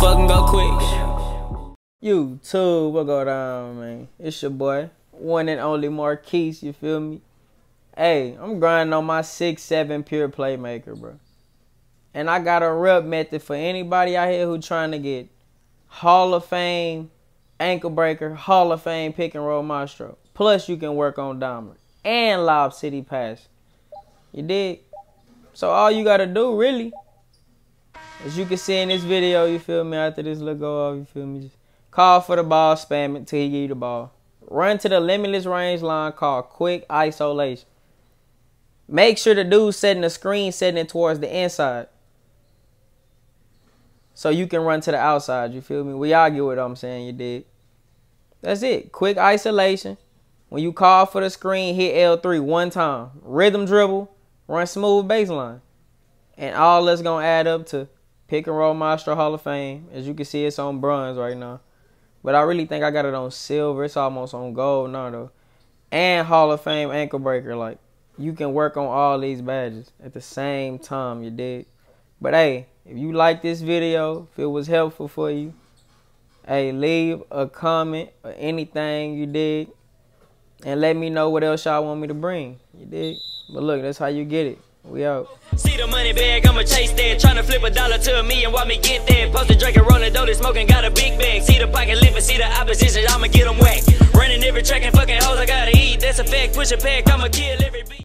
love her, so I'ma fucking go quick. You too, what go down, man? It's your boy, one and only Marquice, you feel me? Hey, I'm grinding on my six seven pure playmaker, bro. And I got a rep method for anybody out here who trying to get Hall of Fame ankle breaker, Hall of Fame pick and roll maestro. Plus you can work on Dominant and Lob City Pass. You dig? So all you gotta do really, as you can see in this video, you feel me, after this look go off, you feel me? Just call for the ball, spam it till you the ball. Run to the limitless range line called quick isolation. Make sure the dude setting the screen setting it towards the inside. So you can run to the outside, you feel me? We all get what I'm saying, you did. That's it. Quick isolation. When you call for the screen, hit L3 one time. Rhythm dribble, run smooth baseline. And all that's gonna add up to pick and roll maestro Hall of Fame. As you can see, it's on bronze right now. But I really think I got it on silver. It's almost on gold now though. And Hall of Fame ankle breaker. Like you can work on all these badges at the same time, you did. But hey, if you like this video, if it was helpful for you, hey, leave a comment or anything you did. And let me know what else y'all want me to bring. You did. But look, that's how you get it. We out. See the money bag, I'ma chase that. Tryna flip a dollar to a million, watch me get that. Post a drink and rolling dough, smoking, got a big bag. See the pocket living, see the opposition, I'ma get them whacked. Running every track and fucking hoes, I gotta eat. That's a fact, push a pack, I'ma kill every beat.